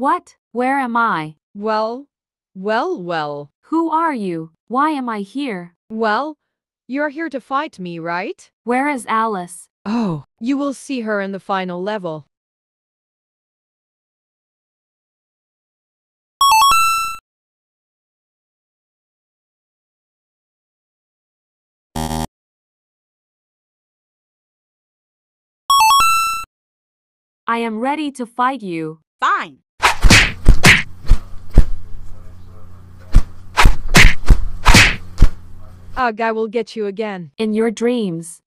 What? Where am I? Well, well, well. Who are you? Why am I here? Well, you're here to fight me, right? Where is Alice? Oh, you will see her in the final level. I am ready to fight you. Fine. Ugh, I will get you again. In your dreams.